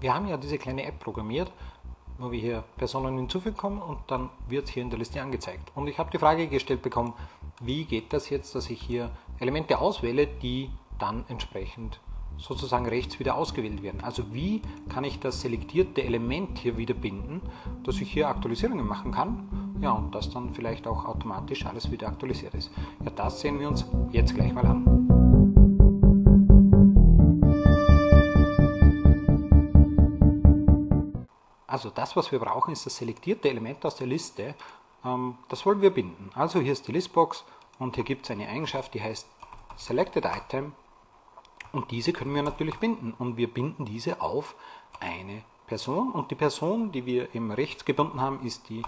Wir haben ja diese kleine App programmiert, wo wir hier Personen hinzufügen können und dann wird hier in der Liste angezeigt. Und ich habe die Frage gestellt bekommen, wie geht das jetzt, dass ich hier Elemente auswähle, die dann entsprechend sozusagen rechts wieder ausgewählt werden. Also wie kann ich das selektierte Element hier wieder binden, dass ich hier Aktualisierungen machen kann, ja, und dass dann vielleicht auch automatisch alles wieder aktualisiert ist. Ja, das sehen wir uns jetzt gleich mal an. Also das, was wir brauchen, ist das selektierte Element aus der Liste. Ähm, das wollen wir binden. Also hier ist die Listbox und hier gibt es eine Eigenschaft, die heißt Selected Item und diese können wir natürlich binden und wir binden diese auf eine Person und die Person, die wir eben rechts gebunden haben, ist die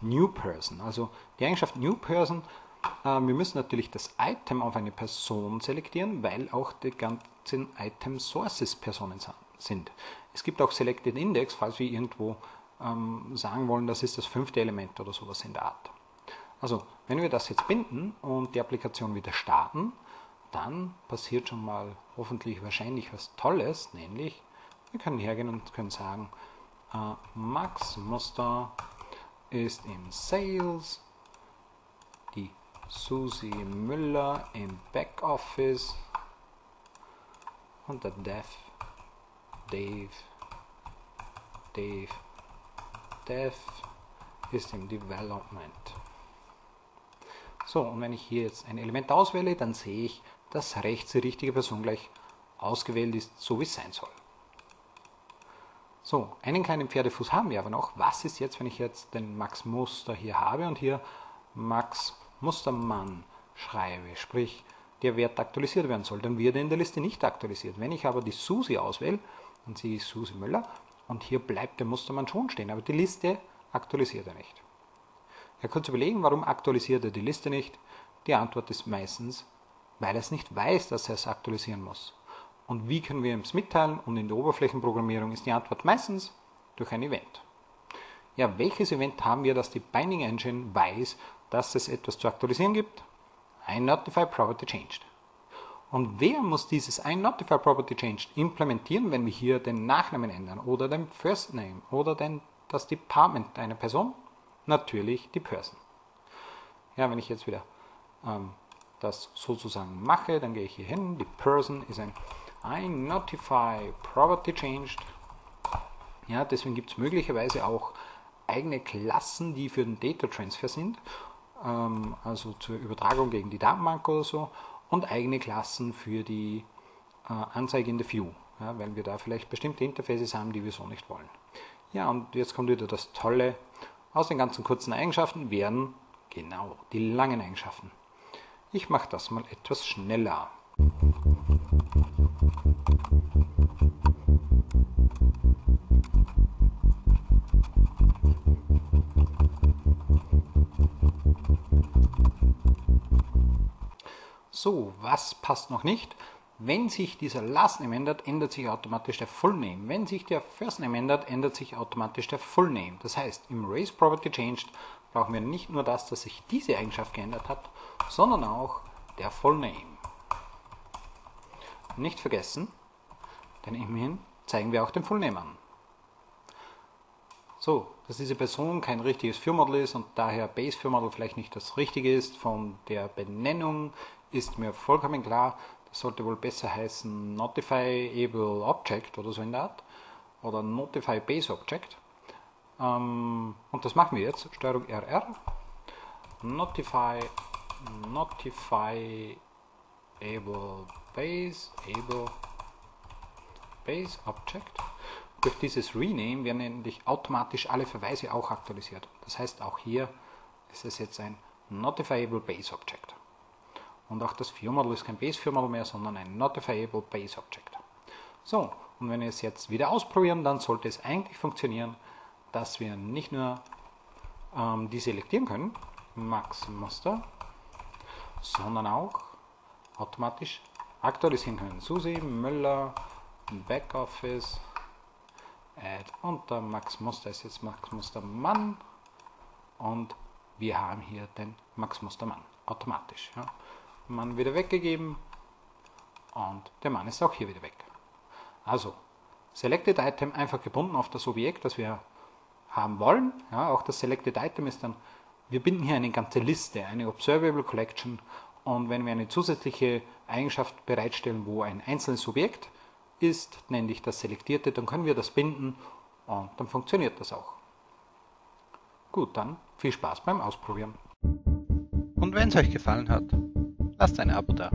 New Person. Also die Eigenschaft New Person, äh, wir müssen natürlich das Item auf eine Person selektieren, weil auch die ganzen Item Sources Personen sind. Es gibt auch Selected Index, falls wir irgendwo ähm, sagen wollen, das ist das fünfte Element oder sowas in der Art. Also, wenn wir das jetzt binden und die Applikation wieder starten, dann passiert schon mal hoffentlich wahrscheinlich was Tolles, nämlich wir können hergehen und können sagen, äh, Max Muster ist im Sales, die Susi Müller im Backoffice und der Dev, Dave, Dave, Dev ist im Development. So, und wenn ich hier jetzt ein Element auswähle, dann sehe ich, dass rechts die richtige Person gleich ausgewählt ist, so wie es sein soll. So, einen kleinen Pferdefuß haben wir aber noch. Was ist jetzt, wenn ich jetzt den Max Muster hier habe und hier Max Mustermann schreibe, sprich der Wert aktualisiert werden soll, dann wird er in der Liste nicht aktualisiert. Wenn ich aber die Susi auswähle, und sie ist Susi Müller, und hier bleibt der Mustermann schon stehen, aber die Liste aktualisiert er nicht. Ihr könnt überlegen, warum aktualisiert er die Liste nicht? Die Antwort ist meistens, weil er es nicht weiß, dass er es aktualisieren muss. Und wie können wir ihm es mitteilen? Und in der Oberflächenprogrammierung ist die Antwort meistens durch ein Event. Ja, welches Event haben wir, dass die Binding Engine weiß, dass es etwas zu aktualisieren gibt? Ein Notify Property Changed. Und wer muss dieses ein Notify Property Changed implementieren, wenn wir hier den Nachnamen ändern oder den First Name oder den, das Department einer Person? Natürlich die Person. Ja, wenn ich jetzt wieder ähm, das sozusagen mache, dann gehe ich hier hin. Die Person ist ein I notify property changed. Ja, deswegen gibt es möglicherweise auch eigene Klassen, die für den Data Transfer sind, ähm, also zur Übertragung gegen die Datenbank oder so, und eigene Klassen für die äh, Anzeige in der View, ja, weil wir da vielleicht bestimmte Interfaces haben, die wir so nicht wollen. Ja, und jetzt kommt wieder das Tolle, aus den ganzen kurzen Eigenschaften werden genau die langen Eigenschaften. Ich mache das mal etwas schneller. So, was passt noch nicht? Wenn sich dieser Last Name ändert, ändert sich automatisch der Full Name. Wenn sich der First Name ändert, ändert sich automatisch der Full Name. Das heißt, im Race Property Changed brauchen wir nicht nur das, dass sich diese Eigenschaft geändert hat, sondern auch der Full Name. Nicht vergessen, denn immerhin zeigen wir auch den Full Name an. So, dass diese Person kein richtiges Führmodel ist und daher Base Führmodel vielleicht nicht das richtige ist, von der Benennung ist mir vollkommen klar. Das sollte wohl besser heißen Notifyable Object oder so in der Art oder Notify Base Object. Ähm, und das machen wir jetzt. Steuerung RR. Notify, Notify Able Base, Able Base Object. Durch dieses Rename werden nämlich automatisch alle Verweise auch aktualisiert. Das heißt, auch hier ist es jetzt ein Notifiable Base Object. Und auch das ViewModel ist kein Base ViewModel mehr, sondern ein Notifiable Base Object. So, und wenn wir es jetzt wieder ausprobieren, dann sollte es eigentlich funktionieren, dass wir nicht nur ähm, die selektieren können, Max Muster, sondern auch automatisch aktualisieren können. Susi, Müller, Backoffice, Add und der Max Muster ist jetzt Max Muster Mann und wir haben hier den Max Muster Mann automatisch. Ja. Mann wieder weggegeben und der Mann ist auch hier wieder weg. Also Selected Item einfach gebunden auf das Objekt, das wir haben wollen. Ja, auch das Selected Item ist dann, wir binden hier eine ganze Liste, eine Observable Collection und wenn wir eine zusätzliche Eigenschaft bereitstellen, wo ein einzelnes Objekt ist, nenne ich das Selektierte, dann können wir das binden und dann funktioniert das auch. Gut, dann viel Spaß beim Ausprobieren. Und wenn es euch gefallen hat, lasst ein Abo da.